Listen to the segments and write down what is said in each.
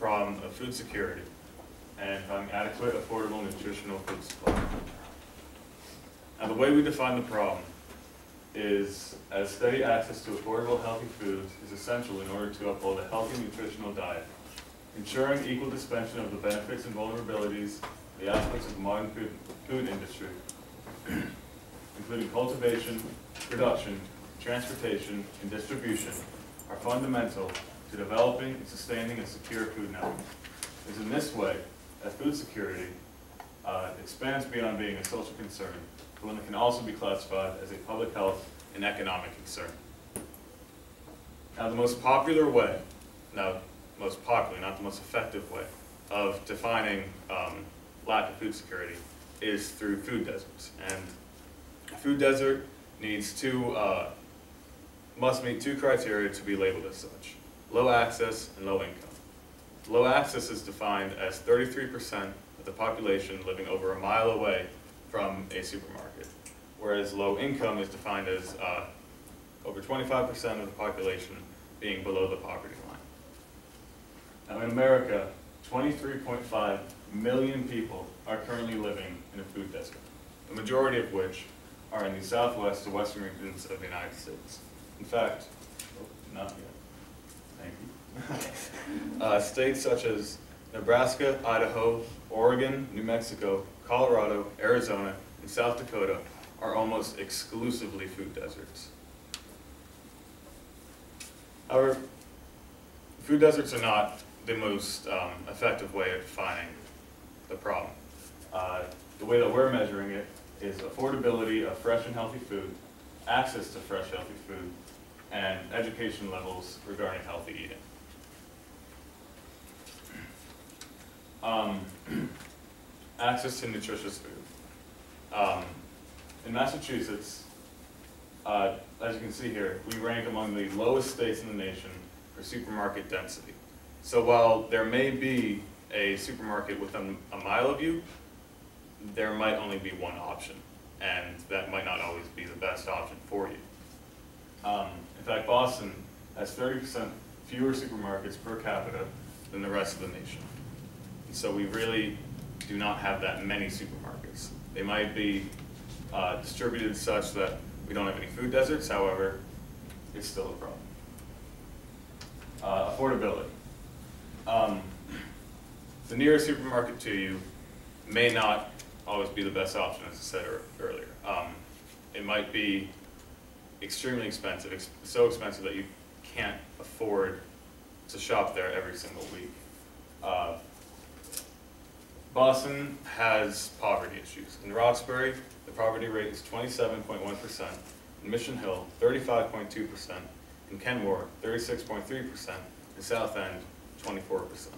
problem of food security and finding adequate, affordable, nutritional food supply. Now, the way we define the problem is as steady access to affordable, healthy foods is essential in order to uphold a healthy nutritional diet, ensuring equal dispensation of the benefits and vulnerabilities, the aspects of the modern food, food industry, including cultivation, production, transportation, and distribution, are fundamental to developing and sustaining a secure food network. It is in this way that food security uh, expands beyond being a social concern to one that can also be classified as a public health and economic concern. Now, the most popular way, now, most popular, not the most effective way, of defining um, lack of food security is through food deserts. And a food desert needs two, uh, must meet two criteria to be labeled as such, low access and low income. Low access is defined as 33% of the population living over a mile away from a supermarket, whereas low income is defined as uh, over 25% of the population being below the poverty line. Now in America, 23.5 million people are currently living in a food desert, the majority of which are in the southwest to western regions of the United States. In fact, oh, not yet. Thank you. uh, states such as Nebraska, Idaho, Oregon, New Mexico, Colorado, Arizona, and South Dakota are almost exclusively food deserts. However, food deserts are not the most um, effective way of defining the problem. Uh, the way that we're measuring it is affordability of fresh and healthy food, access to fresh, healthy food, and education levels regarding healthy eating. Um, access to nutritious food. Um, in Massachusetts, uh, as you can see here, we rank among the lowest states in the nation for supermarket density. So while there may be a supermarket within a mile of you, there might only be one option, and that might not always be the best option for you. Um, in fact, Boston has 30% fewer supermarkets per capita than the rest of the nation. And so we really do not have that many supermarkets. They might be uh, distributed such that we don't have any food deserts, however, it's still a problem. Uh, affordability. Um, the nearest supermarket to you may not always be the best option, as I said earlier. Um, it might be extremely expensive, ex so expensive that you can't afford to shop there every single week. Uh, Boston has poverty issues. In Roxbury, the poverty rate is 27.1%. In Mission Hill, 35.2%. In Kenmore, 36.3%. In South End, 24%.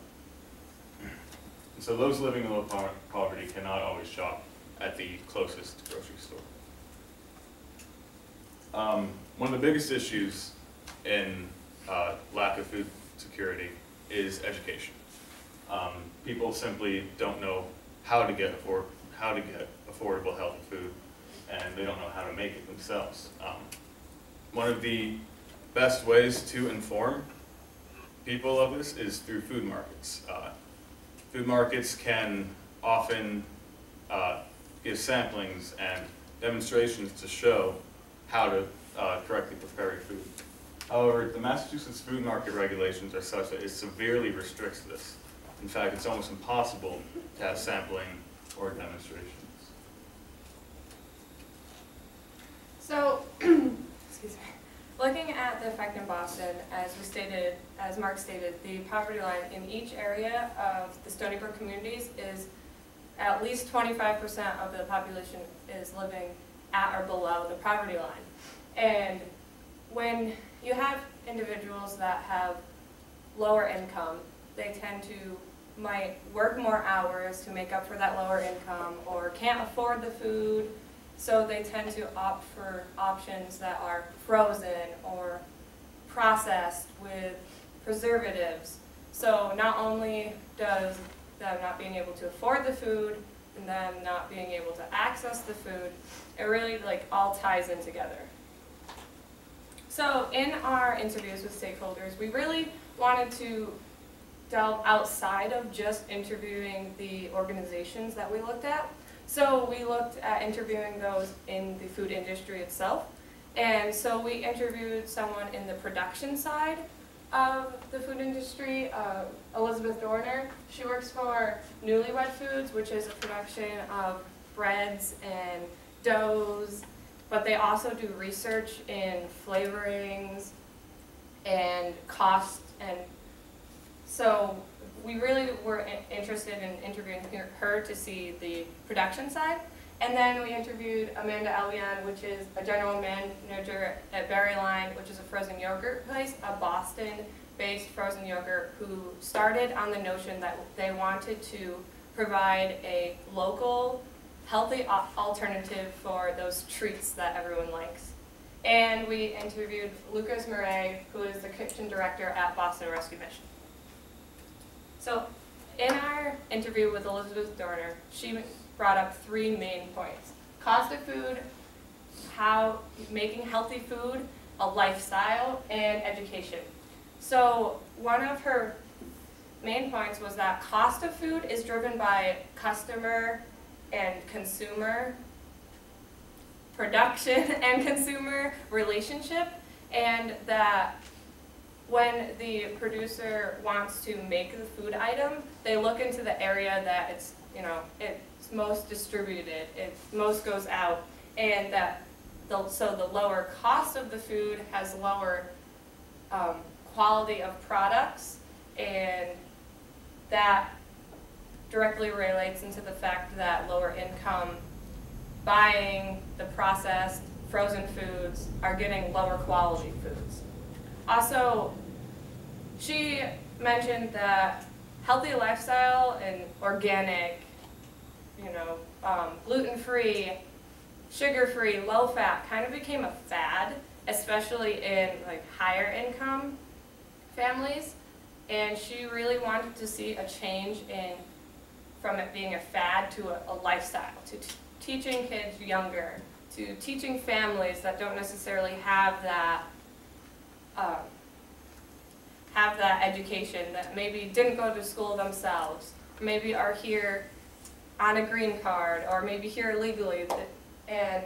And so those living in low poverty cannot always shop at the closest grocery store. Um, one of the biggest issues in uh, lack of food security is education. Um, people simply don't know how to get afford how to get affordable, healthy food, and they don't know how to make it themselves. Um, one of the best ways to inform people of this is through food markets. Uh, food markets can often uh, give samplings and demonstrations to show how to uh, correctly prepare your food. However, the Massachusetts food market regulations are such that it severely restricts this. In fact, it's almost impossible to have sampling or demonstrations. So, excuse me. Looking at the effect in Boston, as was stated, as Mark stated, the poverty line in each area of the Stony Brook communities is at least 25% of the population is living at or below the poverty line. And when you have individuals that have lower income, they tend to might work more hours to make up for that lower income or can't afford the food, so they tend to opt for options that are frozen or processed with preservatives. So not only does them not being able to afford the food and then not being able to access the food, it really like all ties in together. So in our interviews with stakeholders, we really wanted to delve outside of just interviewing the organizations that we looked at. So we looked at interviewing those in the food industry itself. And so we interviewed someone in the production side of the food industry, uh, Elizabeth Dorner. She works for Newly Weds Foods, which is a production of breads and doughs, but they also do research in flavorings and cost and so we really were interested in interviewing her- her to see the production side. And then we interviewed Amanda Albion, which is a general manager at BerryLine, which is a frozen yogurt place, a Boston-based frozen yogurt, who started on the notion that they wanted to provide a local, healthy alternative for those treats that everyone likes. And we interviewed Lucas Murray, who is the kitchen director at Boston Rescue Mission. So, in our interview with Elizabeth Dorner, she brought up three main points. Cost of food, how making healthy food a lifestyle, and education. So, one of her main points was that cost of food is driven by customer and consumer production and consumer relationship, and that when the producer wants to make the food item, they look into the area that it's, you know, it's most distributed, it most goes out, and that the, so the lower cost of the food has lower um, quality of products, and that directly relates into the fact that lower income buying the processed frozen foods are getting lower quality foods. Also, she mentioned that healthy lifestyle and organic, you know, um, gluten-free, sugar-free, low-fat kind of became a fad, especially in like higher income families. And she really wanted to see a change in from it being a fad to a, a lifestyle, to teaching kids younger, to teaching families that don't necessarily have that um, have that education, that maybe didn't go to school themselves, maybe are here on a green card, or maybe here legally. that- And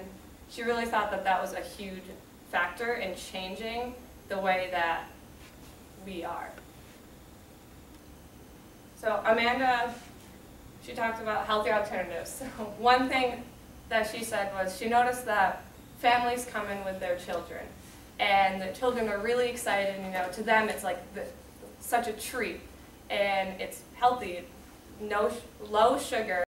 she really thought that that was a huge factor in changing the way that we are. So Amanda, she talked about healthy alternatives. So one thing that she said was she noticed that families come in with their children, and the children are really excited. You know, to them it's like the, such a treat, and it's healthy, no low sugar.